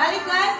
Balik, guys.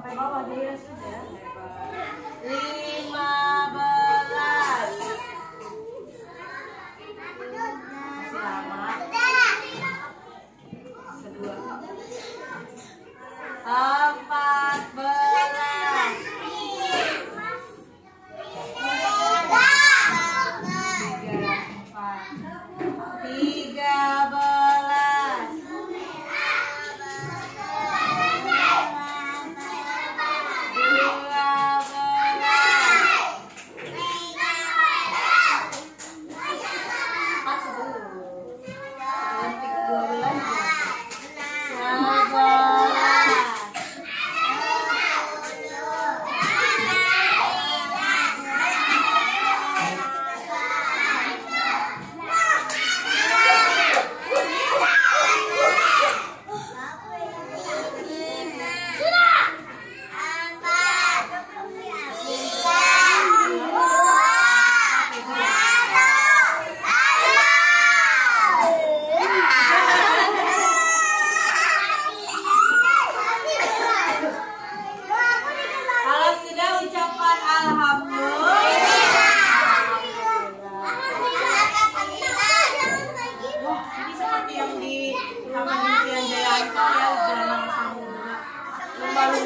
sampai bawah dia sudah.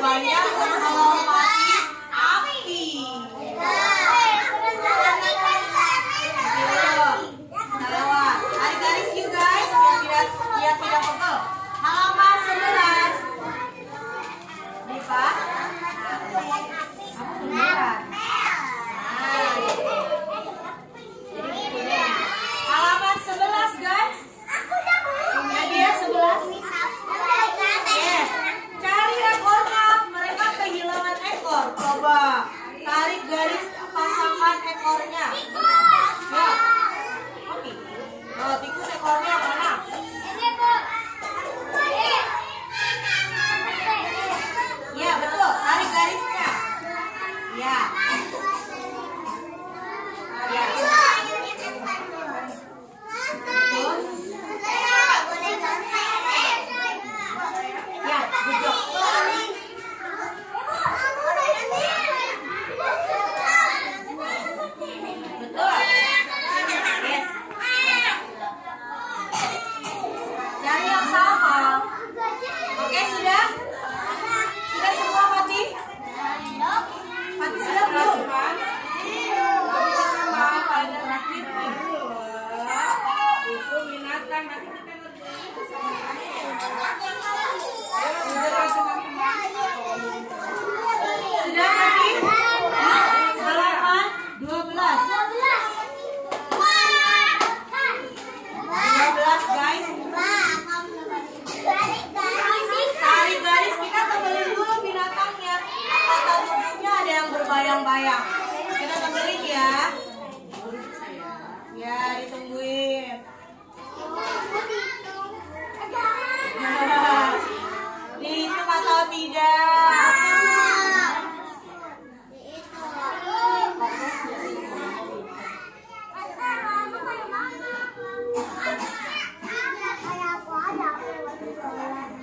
老娘好。falar.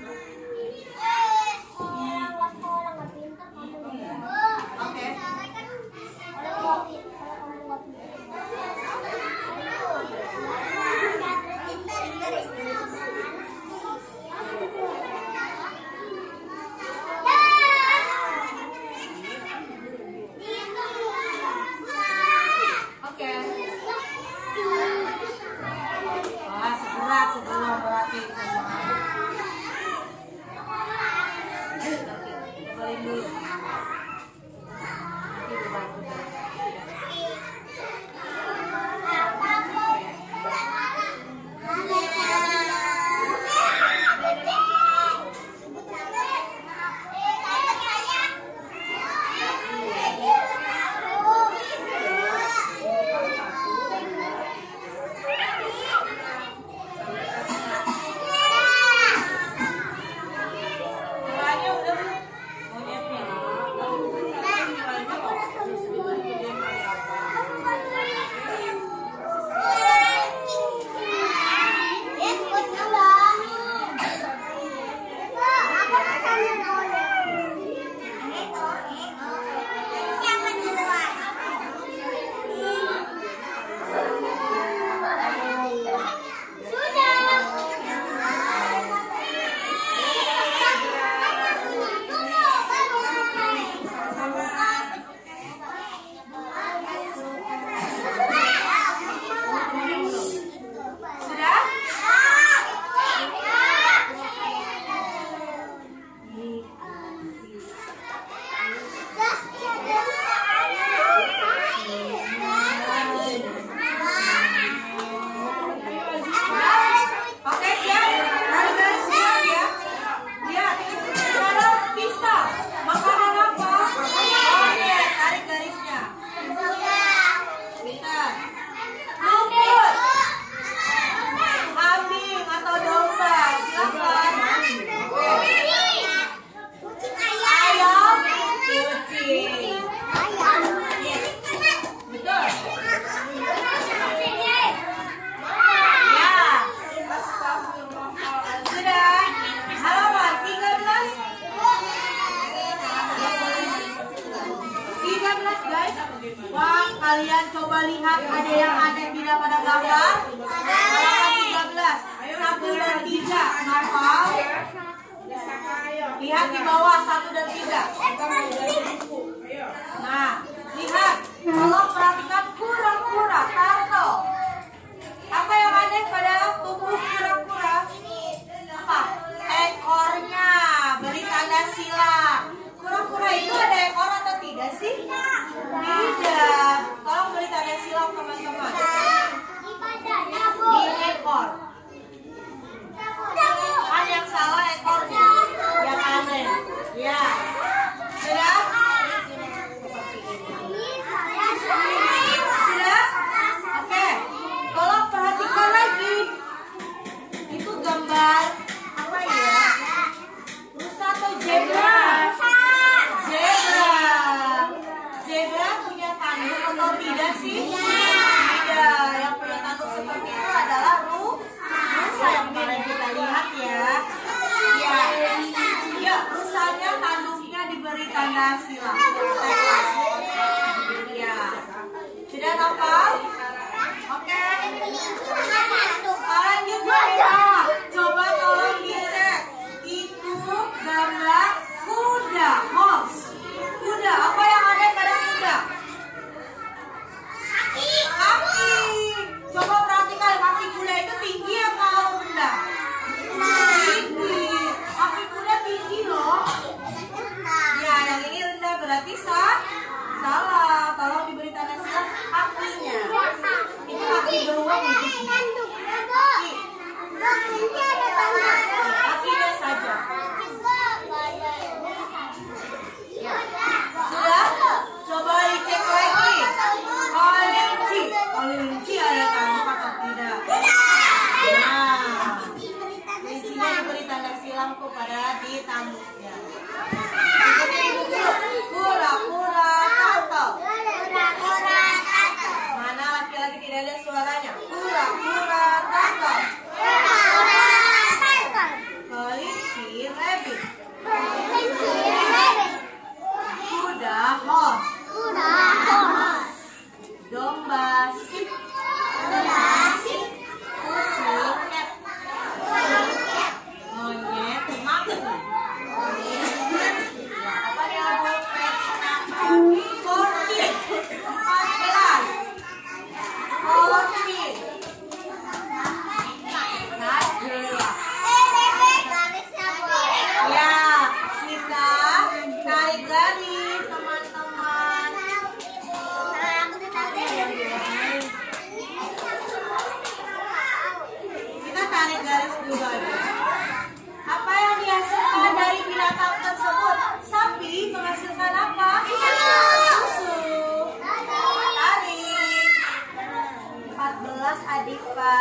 老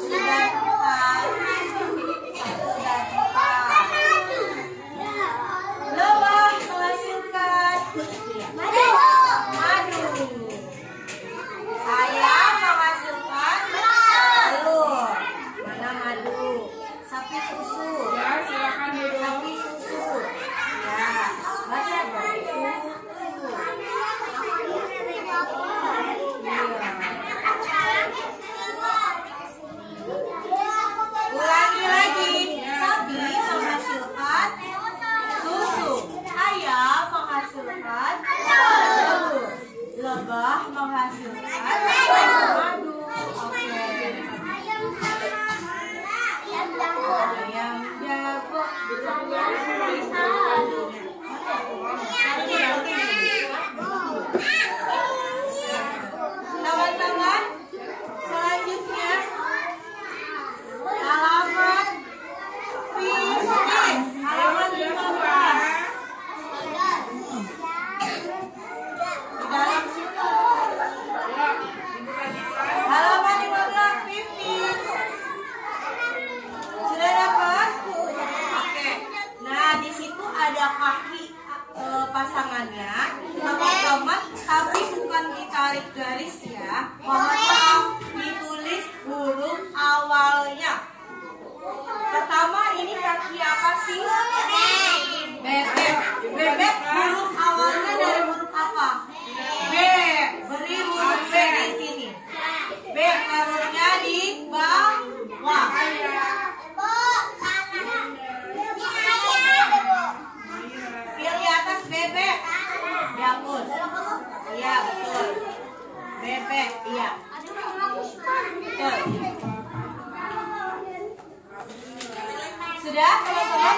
师好、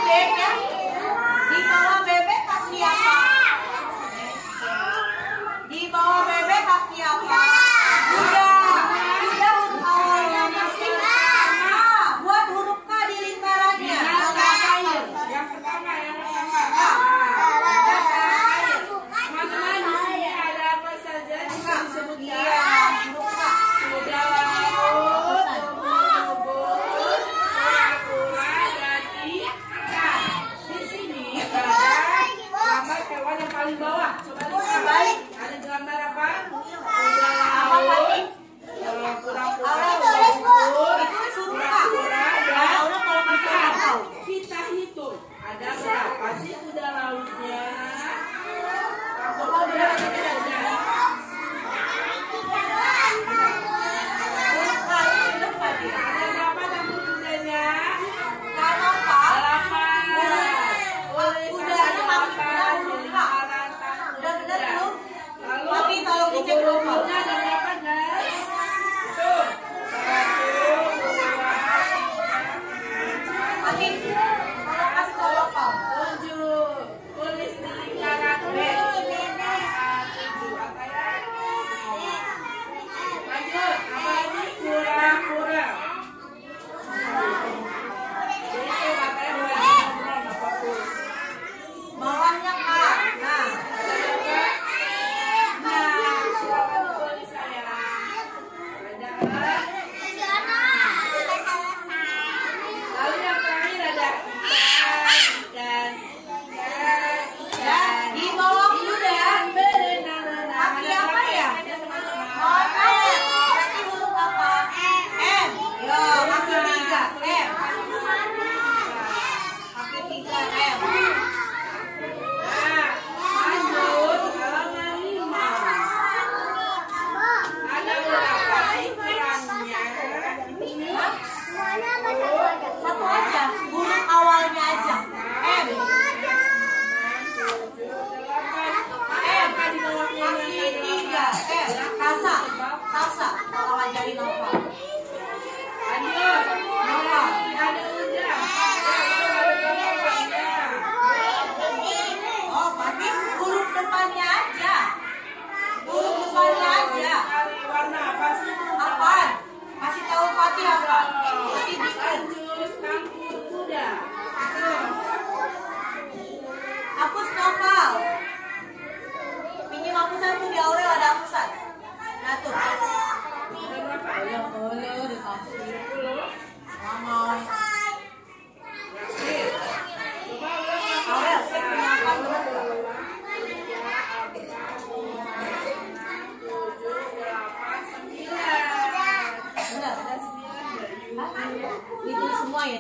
plate है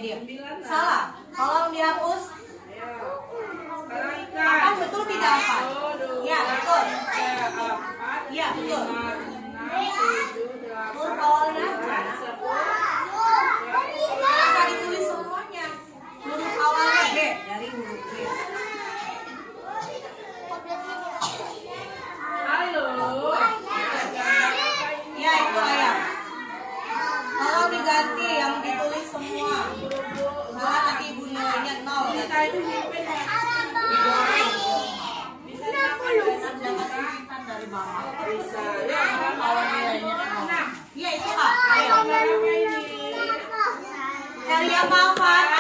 dia. Salah. kalau dihapus. Akan betul tidak apa? Maria Malvada.